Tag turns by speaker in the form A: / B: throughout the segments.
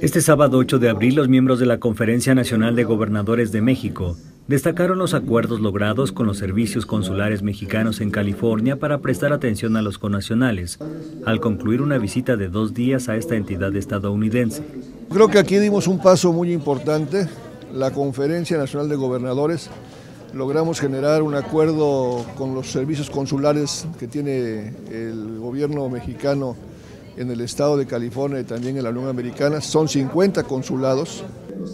A: Este sábado 8 de abril, los miembros de la Conferencia Nacional de Gobernadores de México destacaron los acuerdos logrados con los servicios consulares mexicanos en California para prestar atención a los connacionales, al concluir una visita de dos días a esta entidad estadounidense.
B: Creo que aquí dimos un paso muy importante. La Conferencia Nacional de Gobernadores logramos generar un acuerdo con los servicios consulares que tiene el gobierno mexicano en el estado de California y también en la Unión Americana. Son 50 consulados.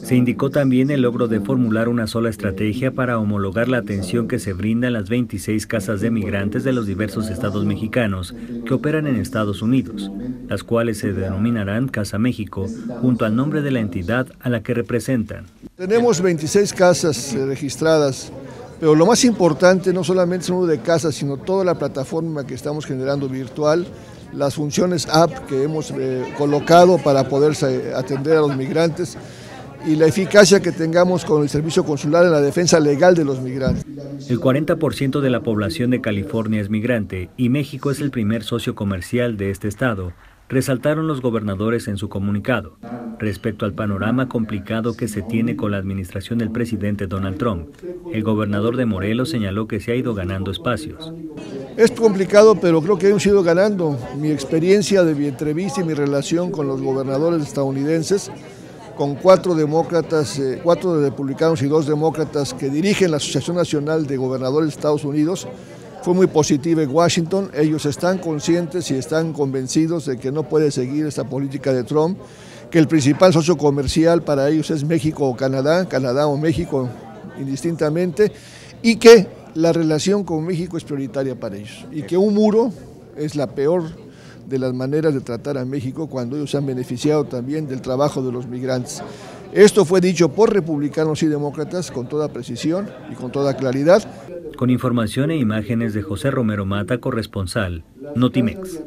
A: Se indicó también el logro de formular una sola estrategia para homologar la atención que se brinda en las 26 casas de migrantes de los diversos estados mexicanos que operan en Estados Unidos, las cuales se denominarán Casa México junto al nombre de la entidad a la que representan.
B: Tenemos 26 casas eh, registradas pero lo más importante no solamente es número de casas, sino toda la plataforma que estamos generando virtual, las funciones app que hemos eh, colocado para poder atender a los migrantes y la eficacia que tengamos con el servicio consular en la defensa legal de los migrantes.
A: El 40% de la población de California es migrante y México es el primer socio comercial de este estado, resaltaron los gobernadores en su comunicado respecto al panorama complicado que se tiene con la administración del presidente Donald Trump. El gobernador de Morelos señaló que se ha ido ganando espacios.
B: Es complicado, pero creo que hemos ido ganando. Mi experiencia de mi entrevista y mi relación con los gobernadores estadounidenses, con cuatro demócratas, eh, cuatro republicanos y dos demócratas que dirigen la Asociación Nacional de Gobernadores de Estados Unidos, fue muy positiva en Washington. Ellos están conscientes y están convencidos de que no puede seguir esta política de Trump, que el principal socio comercial para ellos es México o Canadá, Canadá o México indistintamente, y que la relación con México es prioritaria para ellos y que un muro es la peor de las maneras de tratar a México cuando ellos se han beneficiado también del trabajo de los migrantes. Esto fue dicho por republicanos y demócratas con toda precisión y con toda claridad.
A: Con información e imágenes de José Romero Mata, corresponsal, Notimex.